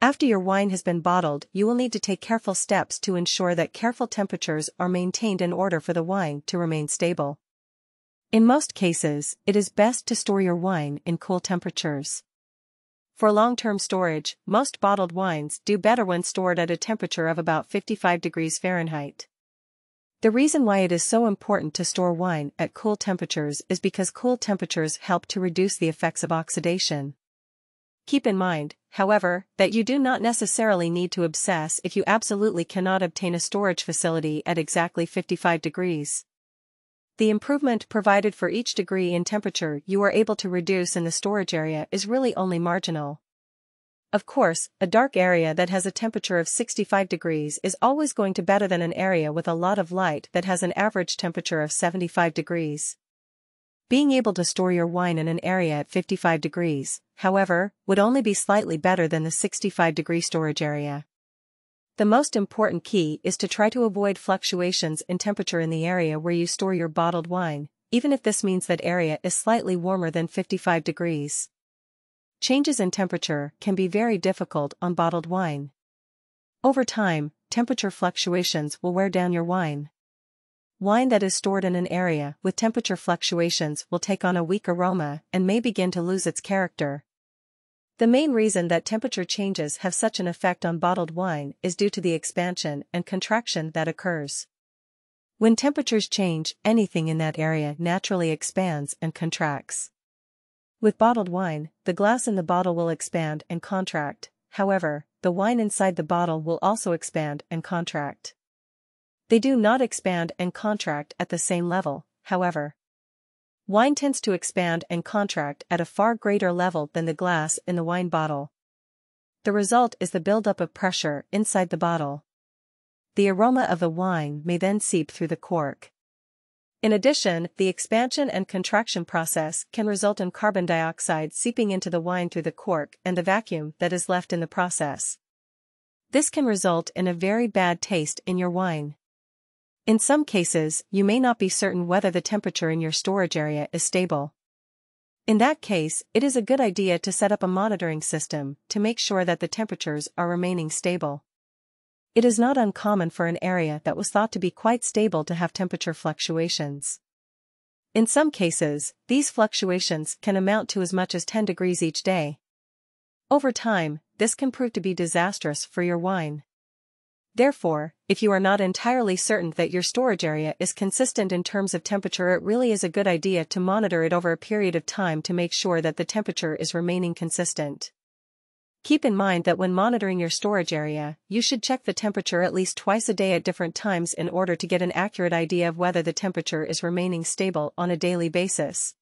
After your wine has been bottled you will need to take careful steps to ensure that careful temperatures are maintained in order for the wine to remain stable. In most cases, it is best to store your wine in cool temperatures. For long-term storage, most bottled wines do better when stored at a temperature of about 55 degrees Fahrenheit. The reason why it is so important to store wine at cool temperatures is because cool temperatures help to reduce the effects of oxidation. Keep in mind, however, that you do not necessarily need to obsess if you absolutely cannot obtain a storage facility at exactly 55 degrees. The improvement provided for each degree in temperature you are able to reduce in the storage area is really only marginal. Of course, a dark area that has a temperature of 65 degrees is always going to be better than an area with a lot of light that has an average temperature of 75 degrees. Being able to store your wine in an area at 55 degrees, however, would only be slightly better than the 65 degree storage area. The most important key is to try to avoid fluctuations in temperature in the area where you store your bottled wine, even if this means that area is slightly warmer than 55 degrees. Changes in temperature can be very difficult on bottled wine. Over time, temperature fluctuations will wear down your wine. Wine that is stored in an area with temperature fluctuations will take on a weak aroma and may begin to lose its character. The main reason that temperature changes have such an effect on bottled wine is due to the expansion and contraction that occurs. When temperatures change, anything in that area naturally expands and contracts. With bottled wine, the glass in the bottle will expand and contract, however, the wine inside the bottle will also expand and contract. They do not expand and contract at the same level, however. Wine tends to expand and contract at a far greater level than the glass in the wine bottle. The result is the buildup of pressure inside the bottle. The aroma of the wine may then seep through the cork. In addition, the expansion and contraction process can result in carbon dioxide seeping into the wine through the cork and the vacuum that is left in the process. This can result in a very bad taste in your wine. In some cases, you may not be certain whether the temperature in your storage area is stable. In that case, it is a good idea to set up a monitoring system to make sure that the temperatures are remaining stable. It is not uncommon for an area that was thought to be quite stable to have temperature fluctuations. In some cases, these fluctuations can amount to as much as 10 degrees each day. Over time, this can prove to be disastrous for your wine. Therefore, if you are not entirely certain that your storage area is consistent in terms of temperature it really is a good idea to monitor it over a period of time to make sure that the temperature is remaining consistent. Keep in mind that when monitoring your storage area, you should check the temperature at least twice a day at different times in order to get an accurate idea of whether the temperature is remaining stable on a daily basis.